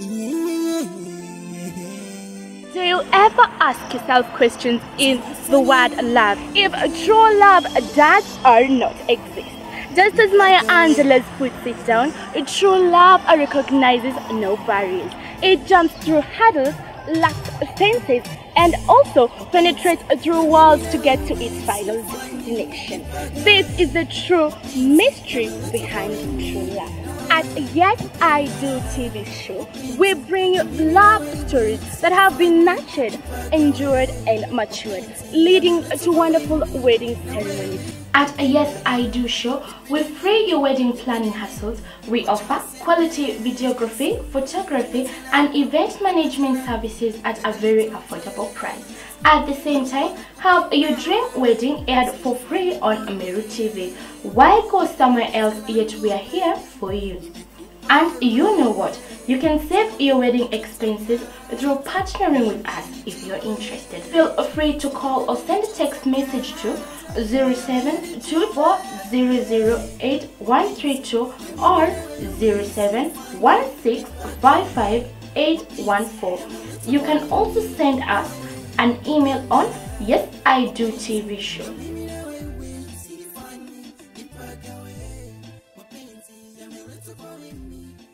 Do you ever ask yourself questions in the word love? If true love does or not exist? Just as Maya Angelou's puts it down, true love recognizes no barriers. It jumps through hurdles, lacks fences, and also penetrates through walls to get to its final destination. This is the true mystery behind true love. At Yes I Do TV show, we bring you love stories that have been nurtured, endured, and matured, leading to wonderful wedding ceremonies. At a Yes I Do show, we free your wedding planning hassles. We offer quality videography, photography, and event management services at a very affordable price. At the same time, have your dream wedding aired for free on Meru TV. Why go somewhere else yet we are here for you? And you know what? You can save your wedding expenses through partnering with us if you're interested. Feel free to call or send a text message to 0724008132 or 0716558814. You can also send us an email on Yes I Show. Thank you.